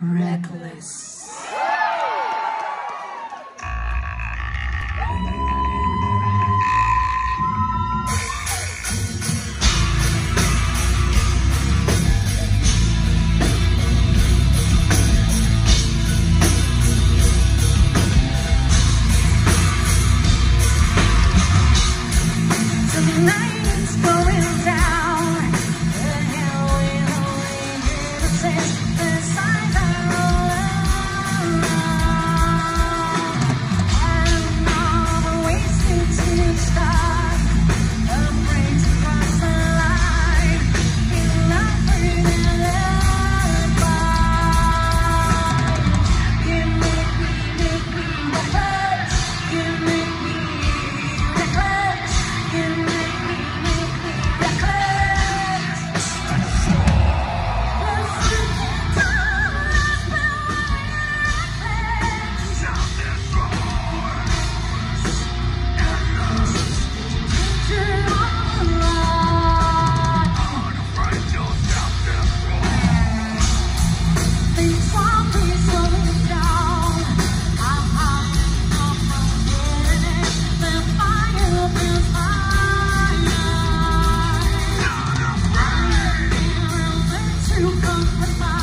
reckless. the signs are rolling. 很烦。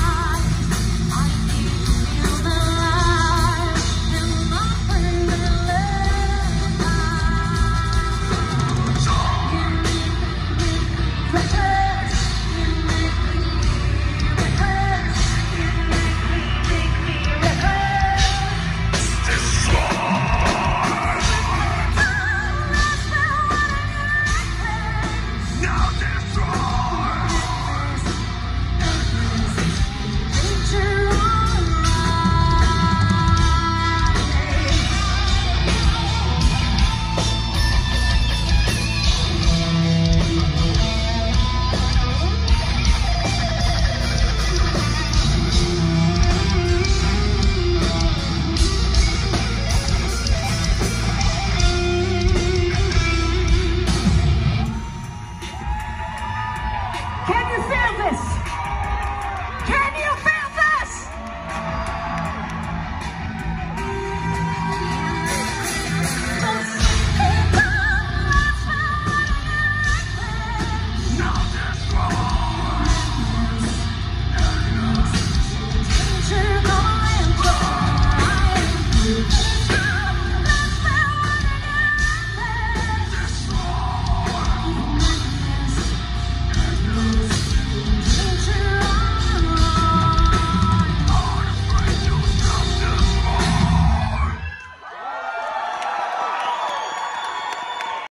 Can you feel this?